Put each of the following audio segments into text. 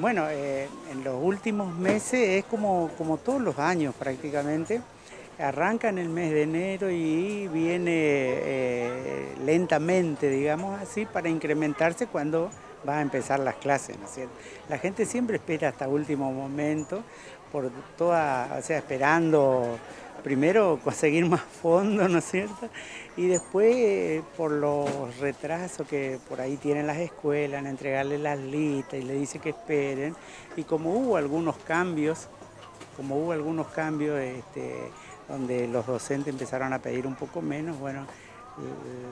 Bueno, eh, en los últimos meses es como, como todos los años prácticamente. Arranca en el mes de enero y viene eh, lentamente, digamos así, para incrementarse cuando va a empezar las clases, ¿no es cierto? La gente siempre espera hasta último momento, por toda, o sea, esperando primero conseguir más fondos, ¿no es cierto? Y después por los retrasos que por ahí tienen las escuelas, en entregarle las listas y le dice que esperen. Y como hubo algunos cambios, como hubo algunos cambios este, donde los docentes empezaron a pedir un poco menos, bueno,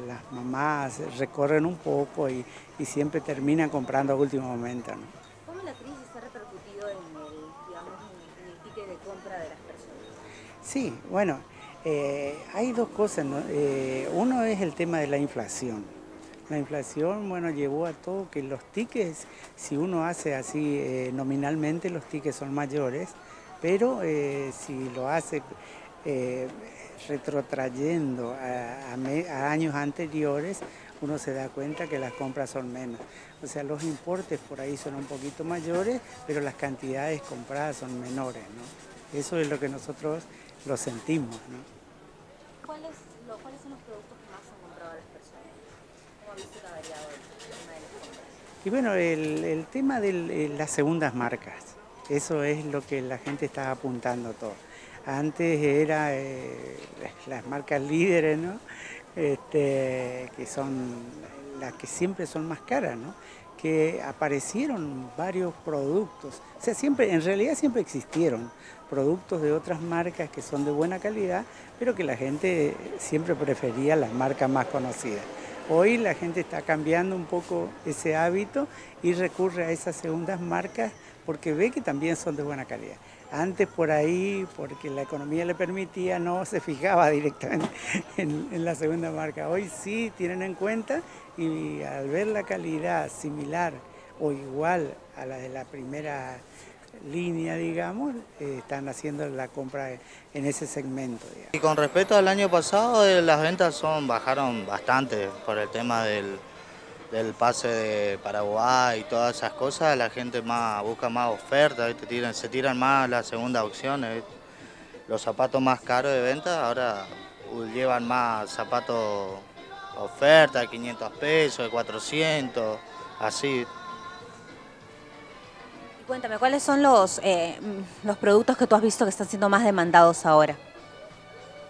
las mamás recorren un poco y, siempre terminan comprando a último momento. ¿Cómo la crisis ha repercutido en el, digamos, en el ticket de compra de las personas? Sí, bueno, eh, hay dos cosas. ¿no? Eh, uno es el tema de la inflación. La inflación, bueno, llevó a todo que los tickets, si uno hace así eh, nominalmente, los tickets son mayores, pero si lo hace retrotrayendo a, años anteriores, uno se da cuenta que las compras son menos. O sea, los importes por ahí son un poquito mayores, pero las cantidades compradas son menores. ¿no? Eso es lo que nosotros lo sentimos. ¿no? ¿Cuáles, son los productos que más han comprado las personas? ¿Cómo ha visto que ha variado el tema de las compras? Y bueno, el, tema de eh, las segundas marcas, eso es lo que la gente está apuntando todo. Antes era eh, las marcas líderes, ¿no? Este, que son las que siempre son más caras, ¿no? Que aparecieron varios productos, o sea, siempre, en realidad siempre existieron productos de otras marcas que son de buena calidad, pero que la gente siempre prefería las marcas más conocidas. Hoy la gente está cambiando un poco ese hábito y recurre a esas segundas marcas porque ve que también son de buena calidad. Antes por ahí, porque la economía le permitía, no se fijaba directamente en, la segunda marca. Hoy sí tienen en cuenta y al ver la calidad similar o igual a la de la primera línea, digamos, eh, están haciendo la compra en ese segmento. Y con respecto al año pasado, eh, las ventas son bajaron bastante por el tema del, del pase de Paraguay y todas esas cosas, la gente más busca más ofertas, se tiran más las segundas opciones. Los zapatos más caros de venta ahora llevan más zapatos oferta de 500 pesos, de 400, así. Cuéntame, ¿cuáles son los, eh, los productos que tú has visto que están siendo más demandados ahora?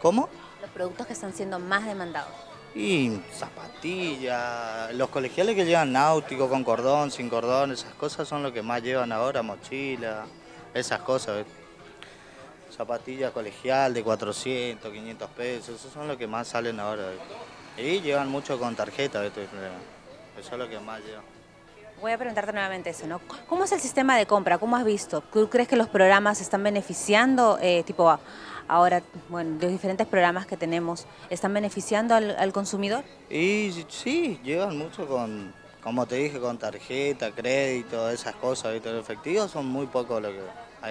¿Cómo? Los productos que están siendo más demandados. Y zapatillas, los colegiales que llevan náutico con cordón, sin cordón, esas cosas son lo que más llevan ahora, mochila, esas cosas. Zapatillas colegial de 400, 500 pesos, esos son lo que más salen ahora. Y llevan mucho con tarjeta, eso es lo que más llevan. Voy a preguntarte nuevamente eso, ¿no? ¿Cómo es el sistema de compra? ¿Cómo has visto? ¿Tú crees que los programas están beneficiando, eh, tipo ahora, bueno, los diferentes programas que tenemos, están beneficiando al, consumidor? Y sí, llevan mucho con, como te dije, con tarjeta, crédito, esas cosas, ¿viste? Los efectivos son muy pocos lo que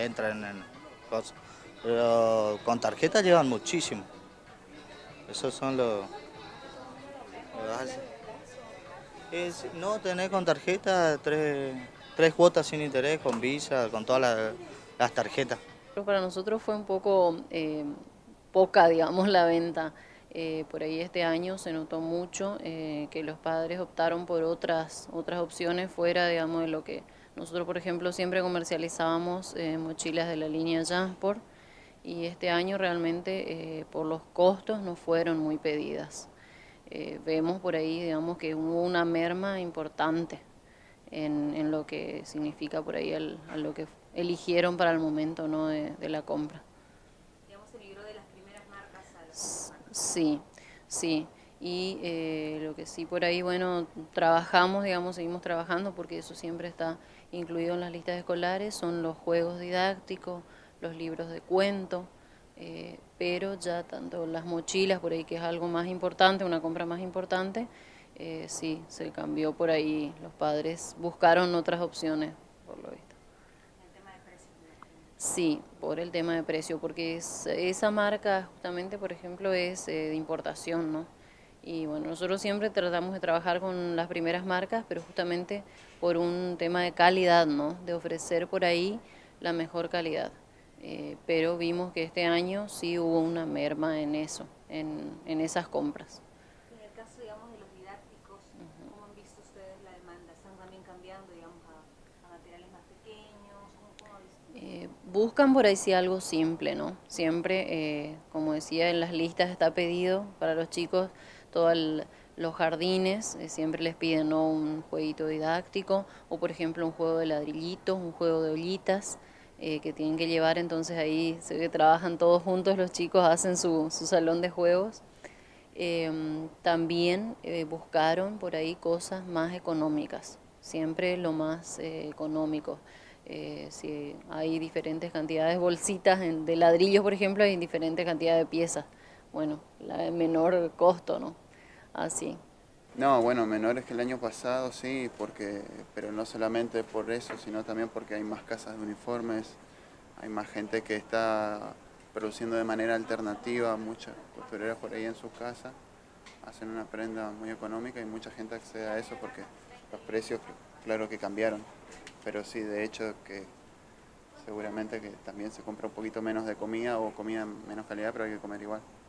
entran en cosas. Pero con tarjeta llevan muchísimo. Esos son los... no, tener con tarjeta tres, tres cuotas sin interés, con Visa, con todas las, tarjetas. Para nosotros fue un poco eh, poca, digamos, la venta. Eh, por ahí este año se notó mucho eh, que los padres optaron por otras, otras opciones fuera, digamos, de lo que nosotros, por ejemplo, siempre comercializábamos mochilas de la línea Jansport y este año realmente por los costos no fueron muy pedidas. Eh, vemos por ahí, digamos, que hubo una merma importante en, lo que significa por ahí a lo que eligieron para el momento ¿no? de, la compra. Digamos, se migró de las primeras marcas a las marcas. Sí, sí. Y eh, lo que sí por ahí, bueno, trabajamos, digamos, seguimos trabajando porque eso siempre está incluido en las listas escolares, son los juegos didácticos, los libros de cuento, eh, pero ya tanto las mochilas por ahí, que es algo más importante, una compra más importante, eh, sí, se cambió por ahí, los padres buscaron otras opciones, por lo visto. Sí, por el tema de precio, porque esa marca justamente, por ejemplo, es eh, de importación, ¿no? Y bueno, nosotros siempre tratamos de trabajar con las primeras marcas, pero justamente por un tema de calidad, ¿no? De ofrecer por ahí la mejor calidad. Eh, pero vimos que este año sí hubo una merma en eso, en, en esas compras. En el caso, digamos, de los didácticos, ¿cómo han visto ustedes la demanda? ¿Están también cambiando, digamos, a, materiales más pequeños? ¿Cómo, eh, buscan por ahí sí algo simple, ¿no? Siempre, eh, como decía, en las listas está pedido para los chicos todos los jardines, siempre les piden ¿no? un jueguito didáctico o por ejemplo un juego de ladrillitos, un juego de ollitas. Eh, que tienen que llevar, entonces ahí se que trabajan todos juntos, los chicos hacen su, su salón de juegos. Em, también eh, buscaron por ahí cosas más económicas, siempre lo más eh, económico. si hay diferentes cantidades de bolsitas de ladrillos, por ejemplo, hay diferentes cantidades de piezas. Bueno, la de menor costo, ¿no? Así. No, bueno, menores que el año pasado, sí, porque, pero no solamente por eso, sino también porque hay más casas de uniformes, hay más gente que está produciendo de manera alternativa, muchas costureras por ahí en sus casas hacen una prenda muy económica y mucha gente accede a eso porque los precios, claro que cambiaron, pero sí, de hecho que seguramente que también se compra un poquito menos de comida o comida menos calidad, pero hay que comer igual.